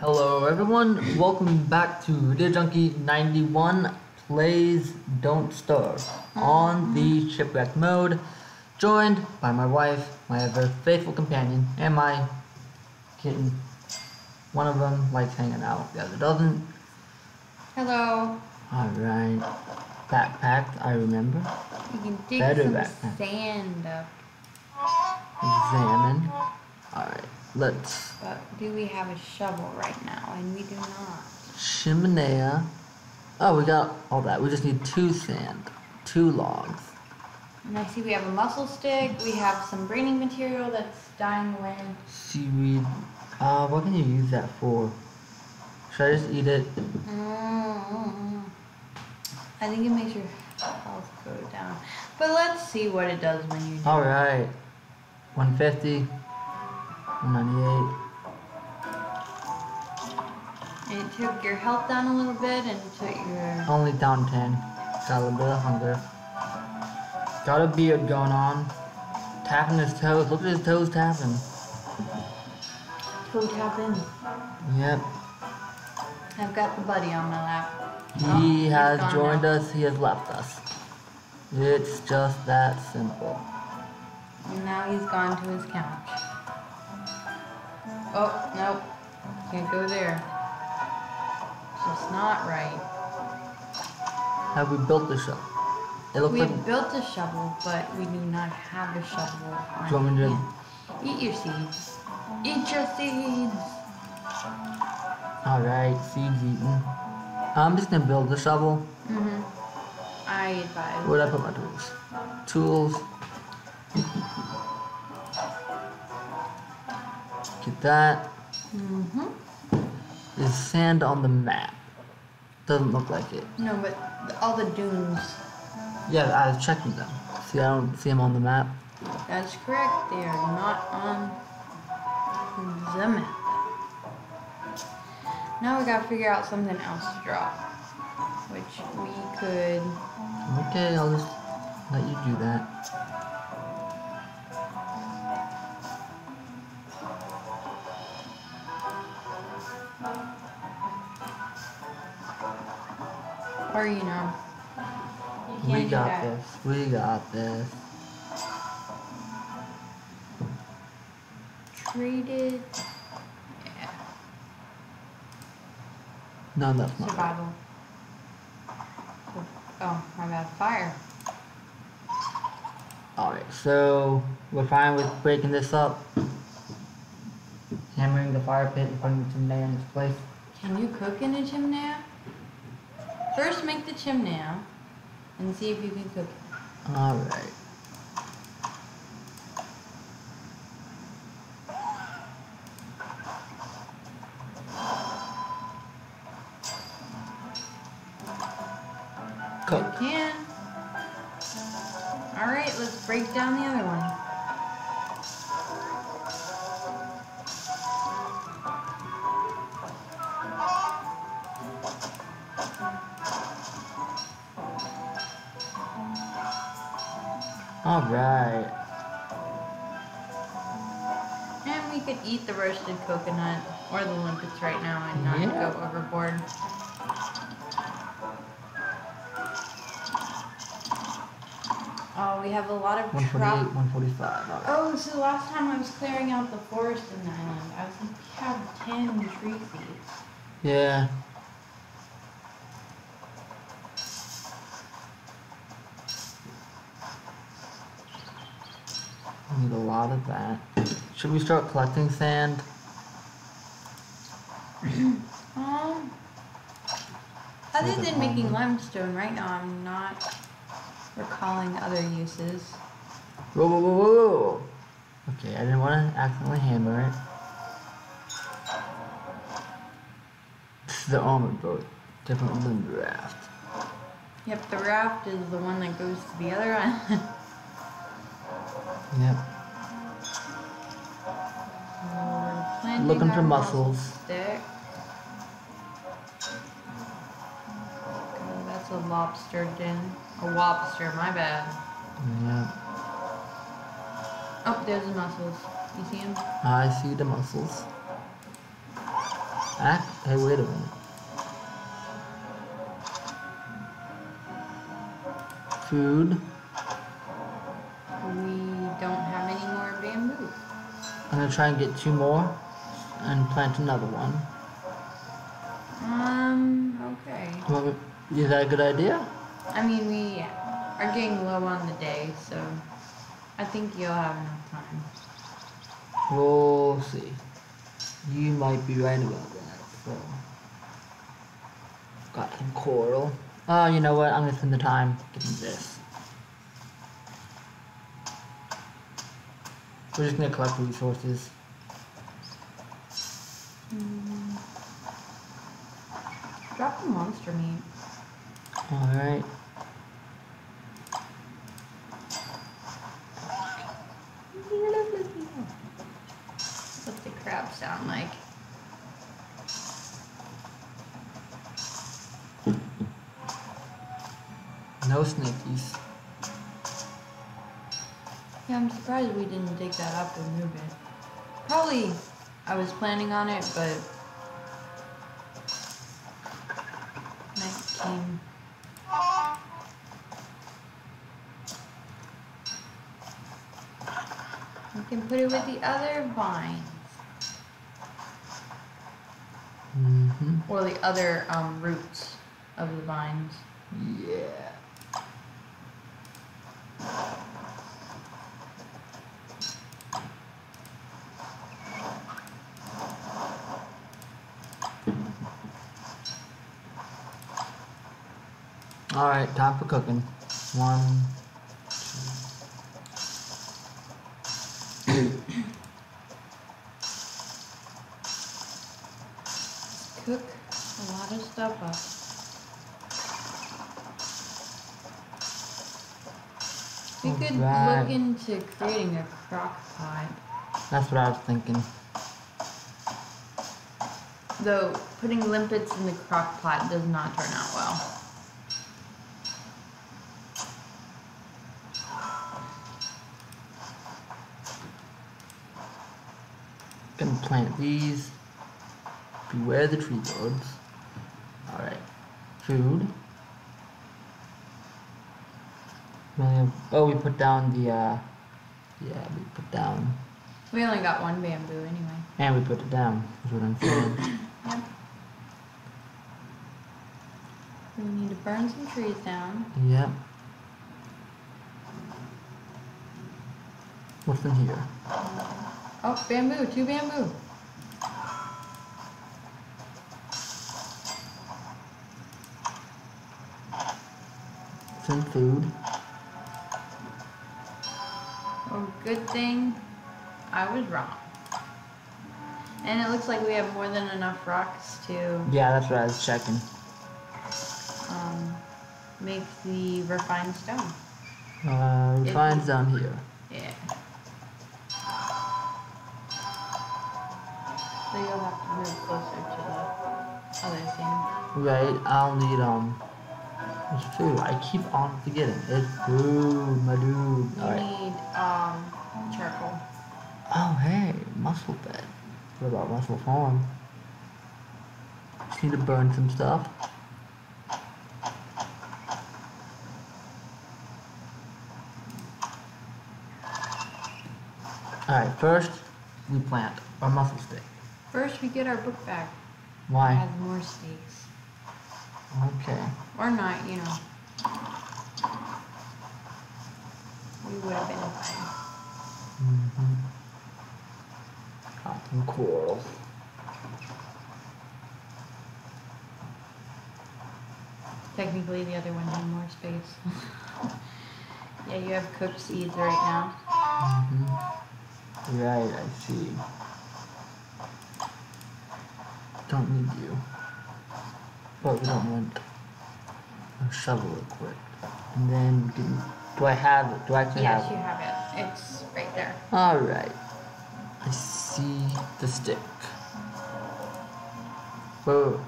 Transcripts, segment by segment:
Hello everyone, welcome back to Video Junkie 91 Plays Don't Starve on the shipwreck mode, joined by my wife, my ever faithful companion, and my kitten. One of them likes hanging out, the other doesn't. Hello. Alright, backpacked, I remember. You can dig Better some backpack. sand up. Examine. Alright, let's But do we have a shovel right now? And we do not. chimney. Oh, we got all that. We just need two sand, two logs. And I see we have a mussel stick. We have some braining material that's dying away. Seaweed. Uh, what can you use that for? Should I just eat it? Mm. I think it makes your health go down. But let's see what it does when you do. Alright. 150. 198. And it took your health down a little bit and it took your... Only down 10. Got a little bit of hunger. Got a beard going on. Tapping his toes. Look at his toes tapping. toe tapping. Yep. I've got the buddy on my lap. He Oh, has joined now. us. He has left us. It's just that simple. And now he's gone to his couch. Oh, nope. Can't go there. It's just not right. Have we built the shop? It looks We like built a shovel, but we do not have a shovel. on Do you want me to- Eat your seeds. Eat your seeds. Alright, seeds eaten. I'm just gonna build the shovel. Mm-hmm. I advise. Where'd I put my tools? Tools. Get that. Mm-hmm. Is sand on the map? Doesn't look like it. No, but all the dunes. Yeah, I was checking them. See, I don't see them on the map. That's correct. They are not on the map. Now we gotta figure out something else to draw, Which we could. Okay, I'll just let you do that. You know. You We got that. this. We got this. Traded. Yeah. No, that's not. right. Survival. Oh, my bad. Fire. Alright, so we're fine with breaking this up. Hammering the fire pit and putting the chimney in its place. Can you cook in a chimney? First, make the chimney and see if you can cook it. Alright. Cook. You can. Alright, let's break down the other one. Alright. And we could eat the roasted coconut or the limpets right now and not Yeah. go overboard. Oh, we have a lot of 148, trap. 145. Alright. Oh, so last time I was clearing out the forest in the island, I was like, we have 10 tree seeds. Yeah. We Need a lot of that. Should we start collecting sand? Um, other than making limestone, right now I'm not recalling other uses. Whoa, whoa, whoa, whoa! Okay, I didn't want to accidentally hammer it. This is the armored boat, different than the raft. Yep, the raft is the one that goes to the other island. Yep. Looking for mussels. Stick. Oh, that's a lobster den. A lobster, my bad. Yep. Oh, there's the mussels. You see them? I see the mussels. Ah, hey, wait a minute. Food. We don't have any more bamboo. I'm gonna try and get two more and plant another one. Um, okay. Well, Is that a good idea? I mean, we are getting low on the day, so I think you'll have enough time. We'll see. You might be right about that. So, got some coral. Oh, you know what? I'm gonna spend the time getting this. We're just gonna collect resources. Drop the monster meat. All right. What the crab sound like? No snakies. Yeah, I'm surprised we didn't dig that up and move it. Probably I was planning on it, but put it with the other vines. Mm-hmm. Or the other um, roots of the vines. Yeah. All right, time for cooking. One, Cook a lot of stuff up. Look into creating a crock pot. that's what I was thinking. Though putting limpets in the crock pot does not turn out well. Gonna plant these. Beware the tree birds. Alright. Food. Oh, we put down the, uh, yeah, we put down, We only got one bamboo anyway. and we put it down, is what I'm saying. Yep. We need to burn some trees down. yep. What's in here? Oh, bamboo, two bamboo. Some food. Good thing I was wrong. And it looks like we have more than enough rocks to Yeah, that's what I was checking. um, make the refined stone. Uh, refine's down here. Yeah. So you'll have to move closer to the other thing. Right, I'll need, um, it's food. I keep on forgetting. It's food, my dude. You need um, charcoal. Oh, hey, mussel bed. What about mussel farm? Just need to burn some stuff. Alright, first we plant our mussel stick. First, we get our book back. It Why? has more stakes. Okay. Or not, you know. We would have been fine. Mm-hmm. Got some coral. Technically, the other one had more space. yeah, you have cooked seeds right now. Mm-hmm. Right, I see. Don't need you. But we don't want shovel equipped. And then can, do I have it? Do I actually Yes, have you it? have it. It's right there. Alright. I see the stick. Whoa.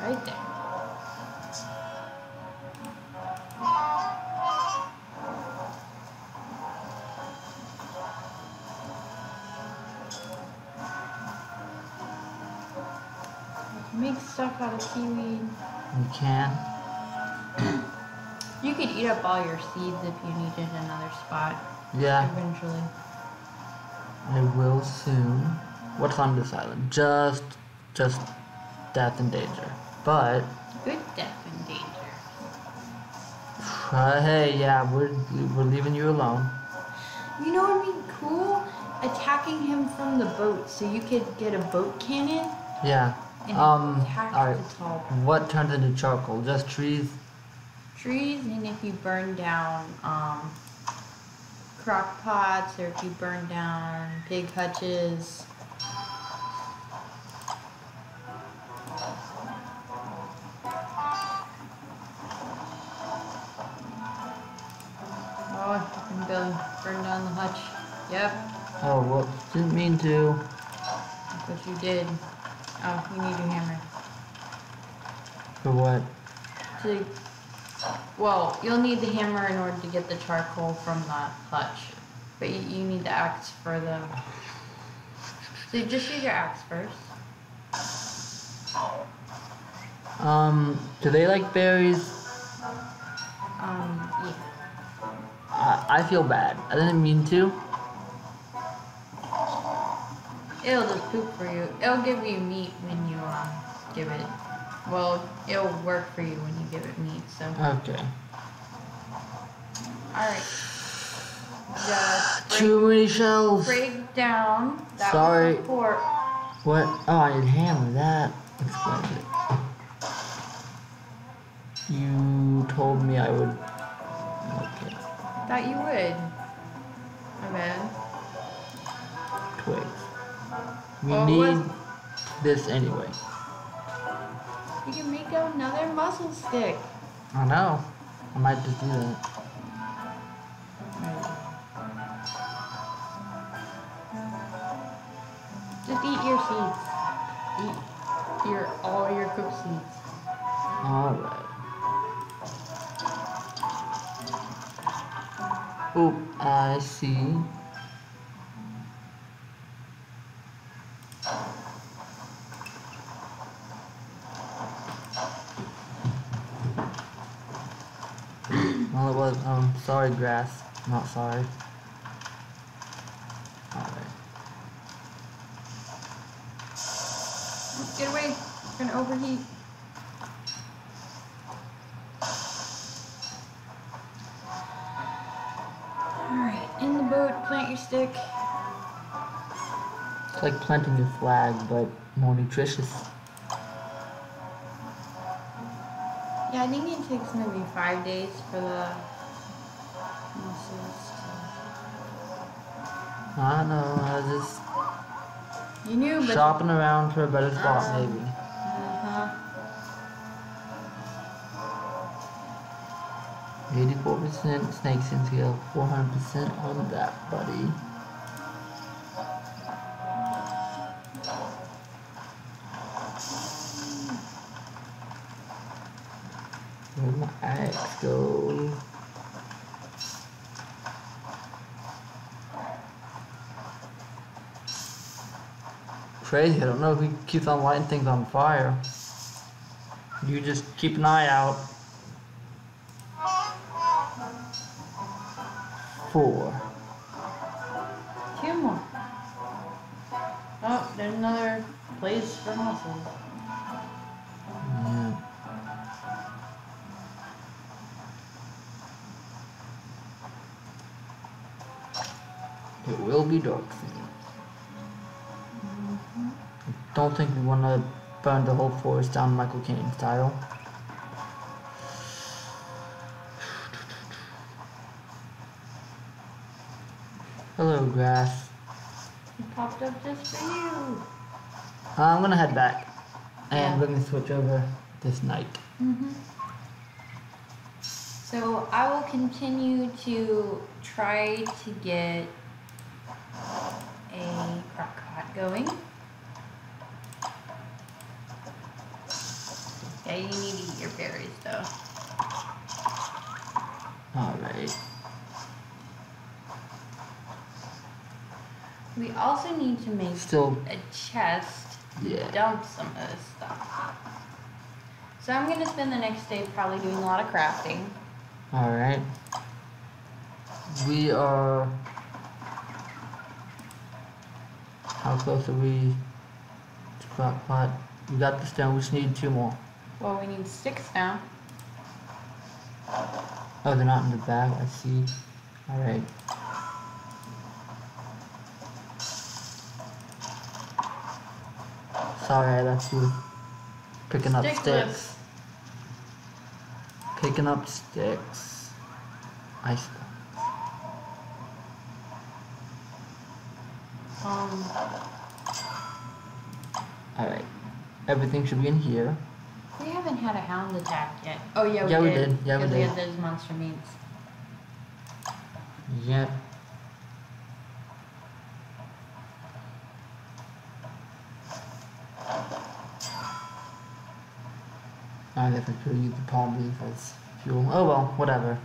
Right there. Make stuff out of seaweed. You can. You could eat up all your seeds if you needed another spot Yeah, eventually. I will soon. What's on this island? Just, just death and danger. But, Good death and danger. uh, hey, yeah, we're we're leaving you alone. You know what would be cool? Attacking him from the boat so you could get a boat cannon Yeah. And Um. attack All right. What turns into charcoal? Just trees. trees and if you burn down um, crock pots or if you burn down pig hutches. Oh, you can go burn down the hutch. Yep, Oh, well, didn't mean to. that's what you did. Oh, you need your hammer. For what? To, well, you'll need the hammer in order to get the charcoal from the hutch. But you, you need the axe for the. So you just use your axe first. Um, do they like berries? Um, yeah. I, I feel bad. I didn't mean to. It'll just poop for you. It'll give you meat when you um give it. Well, it'll work for you when you give it meat. So, Okay. Alright. Just break, Too many shells. break down. That Sorry. Pork. What? Oh, I need hammer. That explains it. You told me I would. Okay. Thought you would. My bad. Twigs. We Well, need this anyway. You can make another mussel stick. I know. I might just do that. Just eat your seeds. Eat your all your cooked seeds. Alright. Oh, I see. well, it was, um, sorry, grass. Not sorry. Alright. Get away. It's gonna overheat. Alright, in the boat, plant your stick. It's like planting a flag, but more nutritious. Yeah, I think it takes maybe five days for the I don't know, I was just. You knew, but... shopping around for a better spot, Um, maybe. Uh-huh. Eighty-four percent snake skin scale, four hundred percent on that, buddy. Crazy, I don't know if he keeps on lighting things on fire. You just keep an eye out. Four. Two more. Oh, there's another place for mussels. Yeah. It will be dark soon. Don't think we want to burn the whole forest down Michael Caine style. Hello, grass. It popped up just for you. I'm gonna head back, and Yeah. we're gonna switch over this night. Mm-hmm. So I will continue to try to get a crock pot going. Yeah, you need to eat your berries though. All right. We also need to make Still a chest Yeah. dump some of this stuff. So I'm gonna spend the next day probably doing a lot of crafting. Alright. We are. How close are we to crock pot? We got the stone, we just need two more. Well, we need sticks now. Oh, they're not in the bag, I see. Alright. Sorry, I left you picking up Stick sticks. lift. Picking up sticks. Ice. Um, Alright. Everything should be in here. We haven't had a hound attack yet. Oh yeah, we Yeah, we did. did. Yeah, we because did. had those monster meats. Yep. I guess I could use the palm leaf as fuel. Oh well, whatever.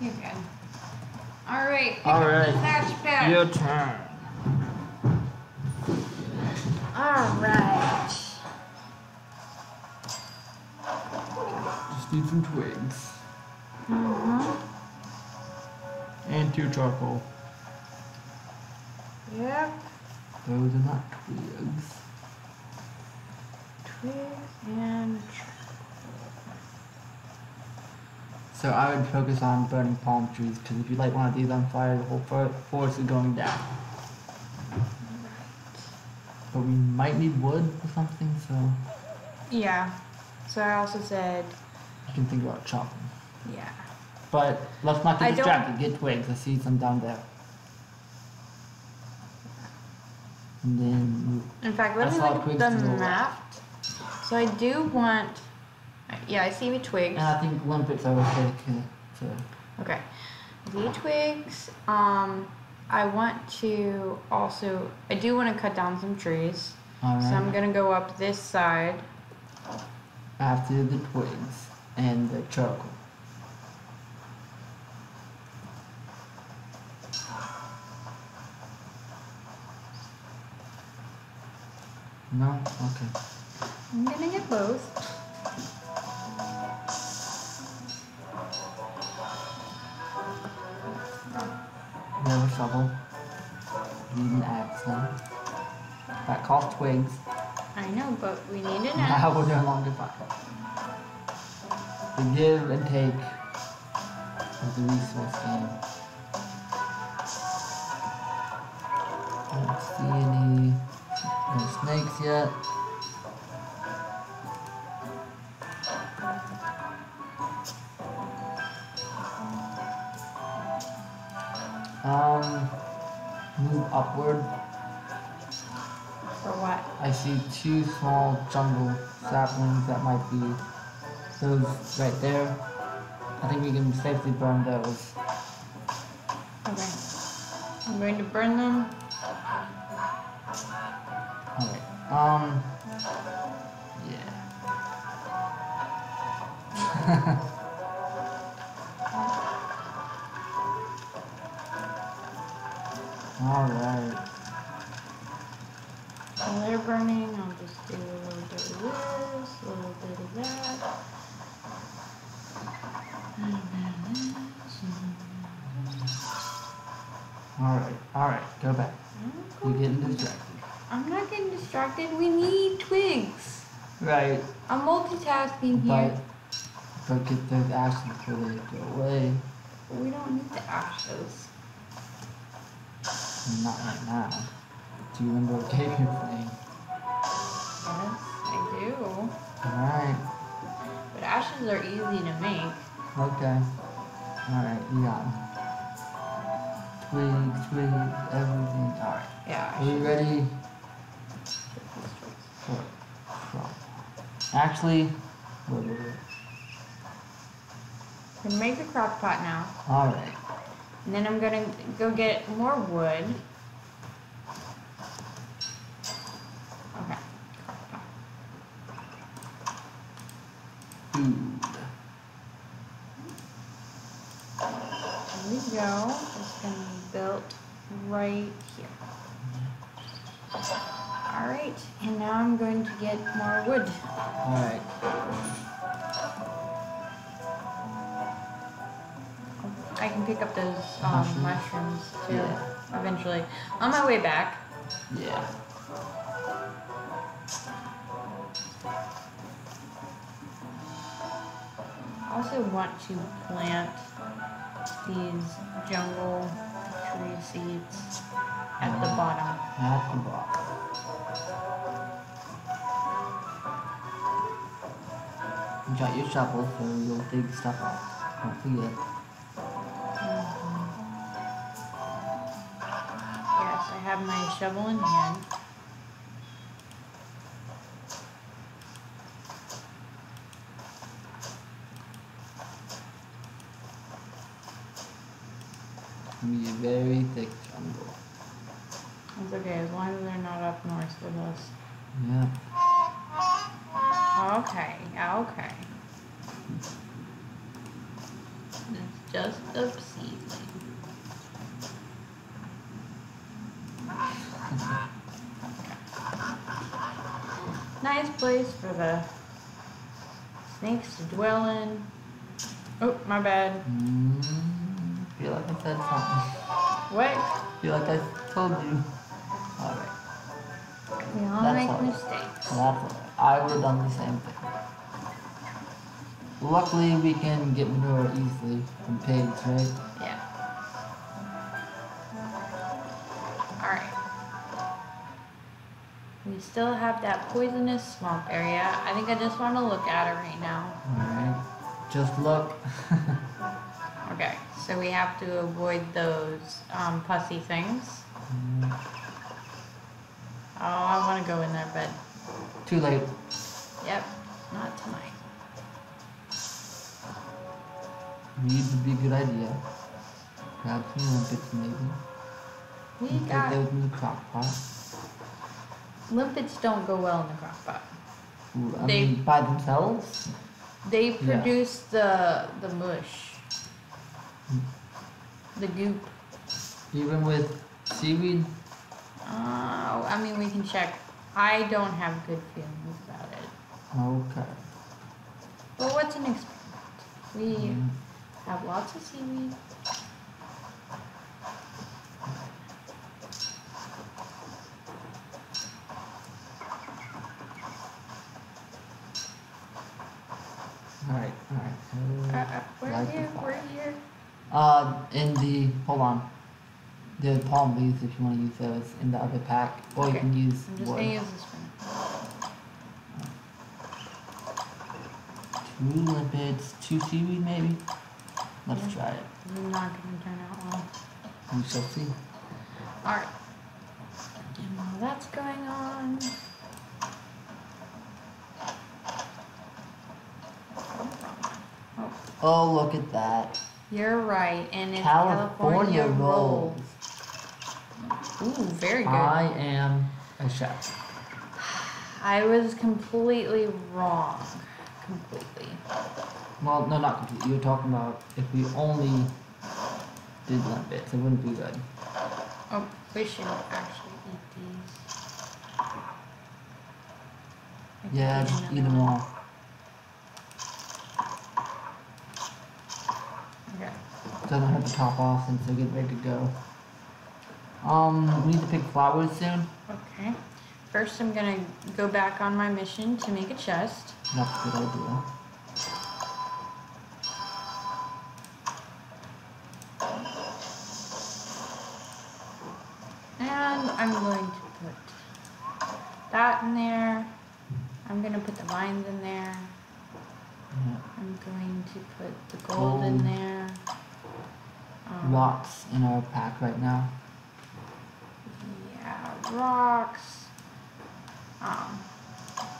You're good. All right. pick All up the right. Thatch pad. Your turn. All right. Need some twigs. Mm-hmm. And two charcoal. Yep. Those are not twigs. Twigs and So I would focus on burning palm trees because if you light one of these on fire, the whole forest is going down. But we might need wood or something, so yeah. So I also said you can think about chopping. yeah. But let's not get distracted. Get twigs. I see some down there. And then In fact, I let me look at the map. So I do want. Yeah, I see the twigs. and I think limpets okay to, to Okay. The twigs. Um, I want to also. I do want to cut down some trees. alright. So I'm gonna go up this side. after the twigs and the charcoal. No? Okay. I'm gonna get both. A shovel. We need an axe now. That costs twigs. I know, but we need an axe. Now we're no longer fighting. The give and take of the resource game. I don't see any no snakes yet. Um, move upward. For what? I see two small jungle saplings that might be those right there. I think we can safely burn those. Okay. I'm going to burn them. Alright. Um. Yeah. Alright. While they're burning, I'll just do a little bit of this, a little bit of that. This, and Alright. Alright. Go back. I'm You're getting distracted. I'm not getting distracted. We need twigs. Right. I'm multitasking But, here. but get those ashes before they go away. We don't need the ashes. Not right now. Do you remember what game you're playing? Yes, I do. Alright. But ashes are easy to make. Okay. Alright, you got 'em. Twigs, twigs, everything. Alright. Yeah, Are we ready for? Actually, wait, wait, wait. Can make a crock pot now. Alright. And then I'm gonna go get more wood. Okay. Food. We go. It's gonna be built right here. Alright. Alright, and now I'm going to get more wood. Alright. I can pick up those um, Mushrooms? mushrooms too, Yeah. eventually. On my way back. Yeah. I also want to plant these jungle tree seeds at the bottom. At the bottom. You got your shovel so you'll dig stuff up. Don't forget. Mm-hmm. Yes, I have my shovel in hand. It's gonna be a very thick jungle. It's okay, as long as they're not up north with us. Yeah. Okay, okay. It's just a seedling. Nice place for the snakes to dwell in. Oh, my bad. Mm, feel like I said something. What? Feel like I told you. Alright. We all That's make all right. mistakes. That's alright. I would have done the same thing. Luckily, we can get manure easily from pigs, right? Yeah. Alright. We still have that poisonous swamp area. I think I just want to look at it right now. Alright. Just look. So we have to avoid those um, pussy things. Oh, I want to go in there, but Too late. yep, not tonight. Weeds would be a good idea. Grab some limpets maybe. We and Put got those in the crock pot. limpets don't go well in the crock pot. Ooh, I They- mean, by themselves? They Yeah. produce the the mush, the goop. Even with seaweed? Uh, I mean, we can check. I don't have good feelings about it. Okay. But what's an experiment? We Mm, have lots of seaweed. Alright, Uh, alright. uh, we're Like the here, fire. we're here. Uh, in the, hold on. The palm leaves, if you want to use those in the other pack. Or you can use I'm just wood. gonna use this one. Two limpets, two seaweed maybe? Let's Yeah. try it. It's not gonna turn out well. We shall see. Alright. And while that's going on. Oh, Oh, look at that. You're right, and it's California, California, rolls. rolls. Ooh, very good. I am a chef. I was completely wrong. Completely. Well, no, not completely. You're talking about if we only did limpets, it wouldn't be good. Oh, we should actually eat these. I Yeah, just eat them all. Okay. Doesn't hurt to top off since they're getting ready to go. Um, we need to pick flowers soon. Okay. First, I'm gonna go back on my mission to make a chest. That's a good idea. And I'm going to put that in there. I'm gonna put the vines in there. Yeah. I'm going to put the gold in there. Um, Rocks in our pack right now. Yeah, rocks. Um,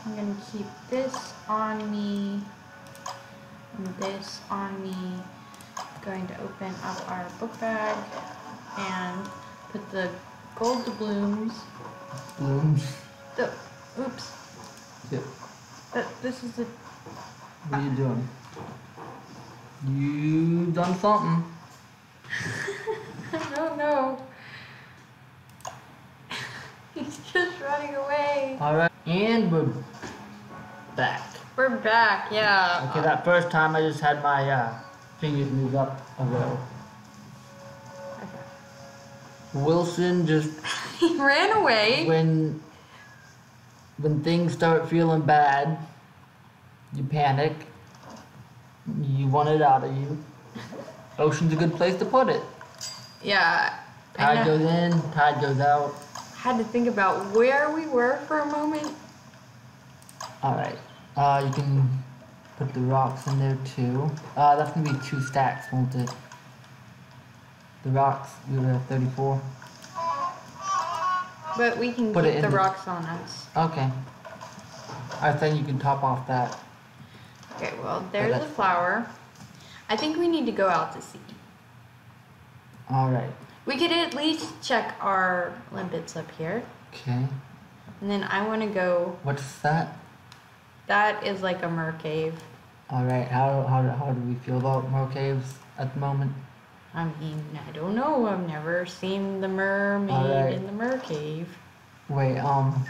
I'm gonna keep this on me. And this on me. Going to open up our book bag and put the gold doubloons. Blooms. The oops. Yeah. That this is the What are you doing? You done something. I don't know. He's just running away. Alright. And we're back. We're back, yeah. Okay, that first time I just had my uh, fingers move up a little. Wilson just He ran away. when when things start feeling bad, you panic. You want it out of you. Ocean's a good place to put it. Yeah. Tide goes in, tide goes out. had to think about where we were for a moment. Alright. Uh, you can put the rocks in there too. Uh, that's gonna be two stacks, won't it? The rocks, we were at 34. But we can Put keep the rocks on us. Okay. I think you can top off that. Okay, well, there's the flower. I think we need to go out to sea. Alright. We could at least check our limpets up here. Okay. And then I want to go. What's that? That is like a mer cave. Alright, how, how, how do we feel about more caves at the moment? I mean, I don't know. I've never seen the mermaid Alright. in the mer cave. Wait, um,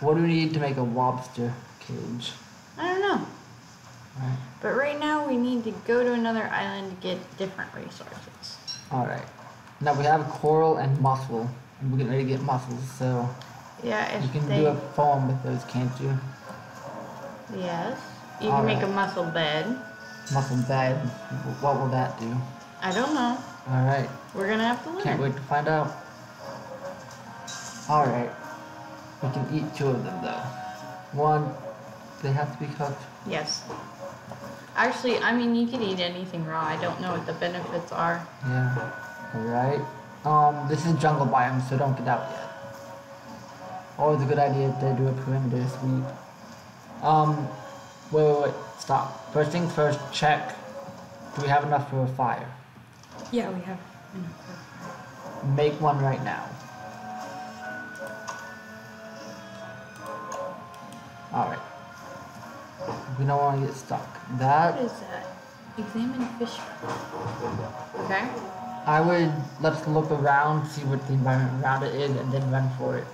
what do we need to make a lobster cage? I don't know. Right. But right now we need to go to another island to get different resources. Alright. Now we have coral and mussel, and we're getting ready to get mussels, so Yeah, you can they. do a foam with those, can't you? Yes. You can make a mussel bed. Mussel bed, what will that do? I don't know. Alright, We're gonna have to learn. can't wait to find out. Alright, we can eat two of them though. One, they have to be cooked. Yes. Actually, I mean, you could eat anything raw. I don't know what the benefits are. Yeah. Alright. Um, this is jungle biome, so don't get out yet. Always a good idea to do a perimeter sweep. Um, wait, wait, wait, stop. First things first, check. Do we have enough for a fire? Yeah, we have enough. Make one right now. Alright. We don't want to get stuck. That. What is that? Examine fish. Okay. I would, let's look around, see what the environment around it is, and then run for it.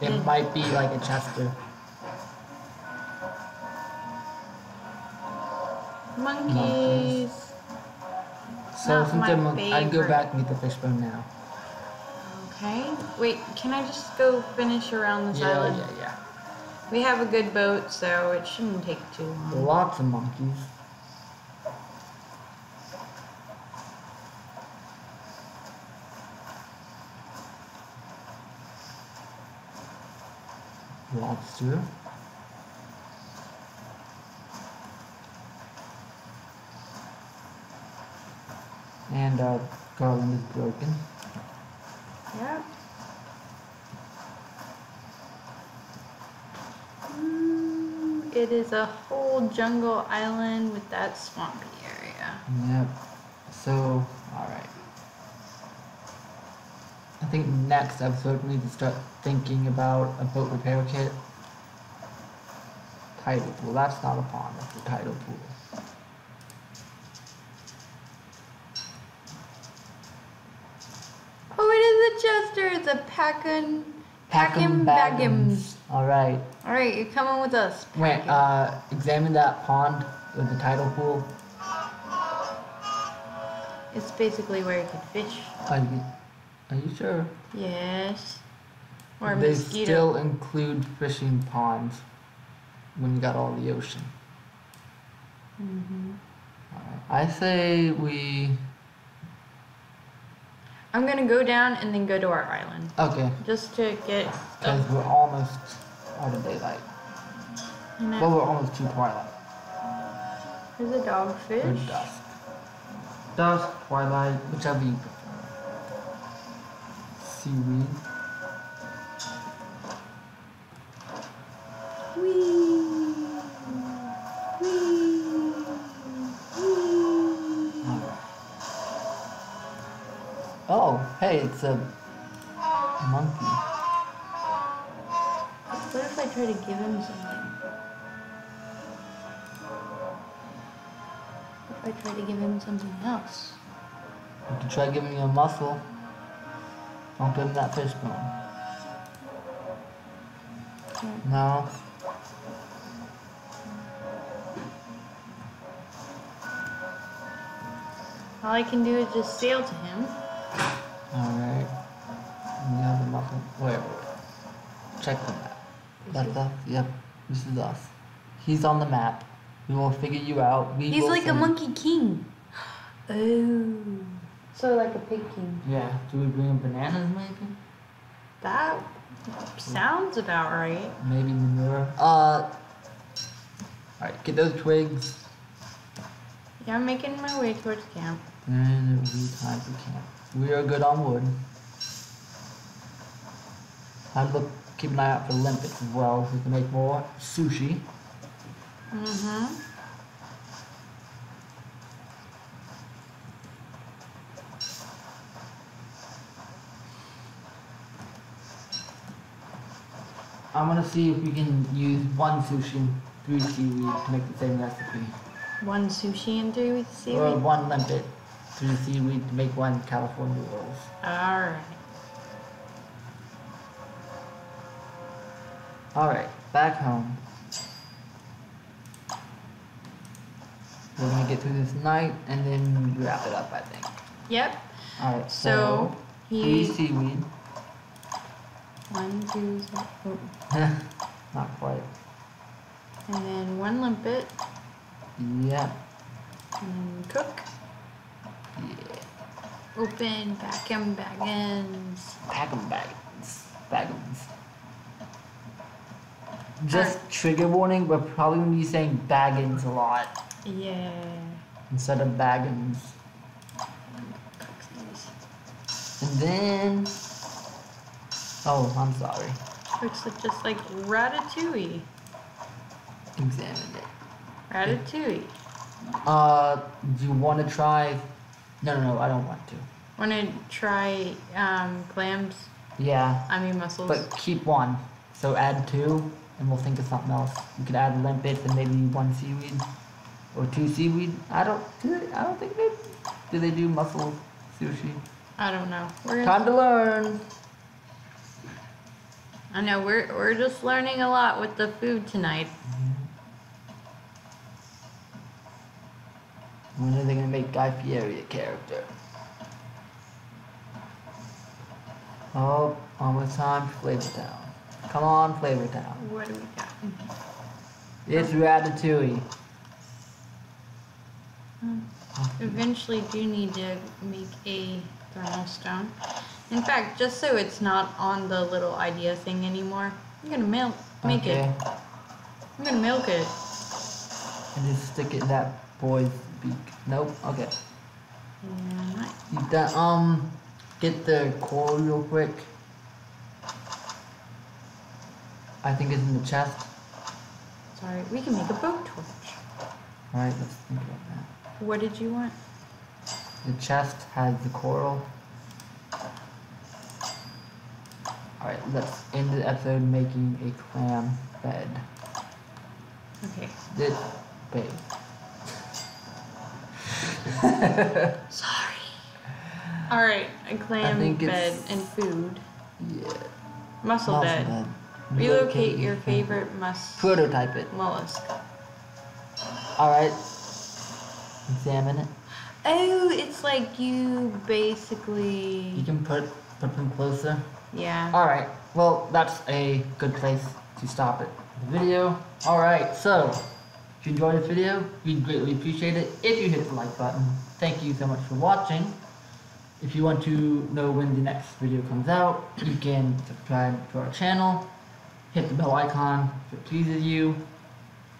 It Mm. might be like a Chester. Monkeys. So Not since my they're mon- I'd go back and get the fishbone now. Okay. Wait, can I just go finish around this Yeah, island? yeah, yeah. We have a good boat, so it shouldn't take too long. Lots of monkeys. Lobster. And our garland is broken. Yeah. It is a whole jungle island with that swampy area. Yep. So, alright. I think next episode we need to start thinking about a boat repair kit. Tidal pool. That's not a pond, that's a tidal pool. Oh, it is a Chester. It's a Packim. Packim Baggins. Alright. All right, you're coming with us. Wait, uh, examine that pond with the tidal pool. it's basically where you could fish. Are you, are you sure? Yes. Or they mosquito. still include fishing ponds when you got all the ocean. hmm Alright. I say we. I'm gonna go down and then go to our island Okay. just to get Because we're almost out of daylight. And Well, we're almost to twilight. There's a Or dogfish. dusk. Dusk, twilight, whichever you prefer. Seaweed. Whee! Whee! Alright. Oh, hey, it's a I try to give him something? If I try to give him something else? You could try giving him a mussel. Don't give him that fish bone. No. All I can do is just sail to him. Alright. The muffin. Wait, wait. Check the map. That's us. Yep. This is us. He's on the map. We will figure you out. We He's will like a monkey king. Oh. So like a pig king. Yeah. Do we bring him bananas maybe? That sounds about right. Maybe manure. Uh. Alright, get those twigs. Yeah, I'm making my way towards camp. Then it will be time for camp. We are good on wood. I'd look, keep an eye out for limpets as well, so we can make more sushi. Mm-hmm. I'm gonna see if we can use one sushi and three seaweed to make the same recipe. One sushi and three seaweed? Or one limpet, three seaweed to make one California rolls. Alright. Alright, back home. We're gonna get through this night and then wrap it up, I think. Yep. Alright, So so, three he seaweed. one, two, three, oh, Not quite. and then one limpet, Yep. and then cook, Yeah. open, vacuum, baggins. Packim baggins. Baggins. Just trigger warning, we're probably gonna be saying baggins a lot Yeah. instead of baggims. And then. Oh, I'm sorry. Looks like just like ratatouille. Examine it. Ratatouille. Uh, do you want to try? No, no, no, I don't want to. Want to try um, clams? Yeah, I mean mussels. but keep one. So add two, and we'll think of something else. You could add limpets and maybe one seaweed, or two seaweed. I don't. Do they, I don't think they. Do they do mussel sushi? I don't know. We're Time to learn. I know we're we're just learning a lot with the food tonight. Mm-hmm. When are they gonna make Guy Fieri a character? Oh, almost time for Flavor Town. Come on, Flavor Town. What do we got? It's Ratatouille. Eventually, do need to make a thermal stone. In fact, just so it's not on the little idea thing anymore, I'm gonna milk make okay. it. I'm gonna milk it. And just stick it in that boy's beak. Nope. Okay. And I, You done? Um, get the coral real quick. I think it's in the chest. sorry, we can make a boat torch. All right, let's think about that. What did you want? The chest has the coral. Alright, let's end the episode making a clam bed. Okay. Did babe. Sorry. All right, a clam bed and food. Yeah. Muscle, Mussel bed. bed. Relocate your your favorite mus Prototype it. mollusk. Alright. Examine it. Oh, it's like you basically. You can put put them closer. Yeah. Alright, well, that's a good place to stop it. The video. Alright, so, if you enjoyed this video, we'd greatly appreciate it if you hit the like button. Thank you so much for watching. If you want to know when the next video comes out, you can subscribe to our channel, hit the bell icon if it pleases you.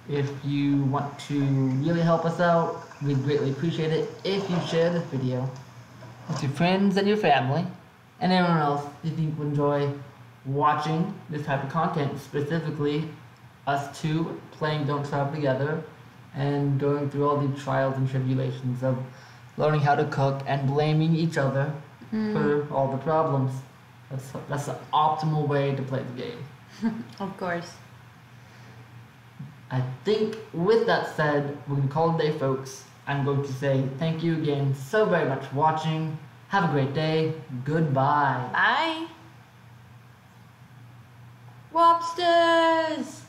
If you want to really help us out, we'd greatly appreciate it if you share this video with your friends and your family and anyone else you think would enjoy watching this type of content, specifically us two playing Don't Starve together and going through all the trials and tribulations of learning how to cook and blaming each other mm. for all the problems. That's, that's the optimal way to play the game. of course. I think with that said, we're going to call it a day, folks. I'm going to say thank you again so very much for watching. Have a great day. Goodbye. Bye. Lobsters!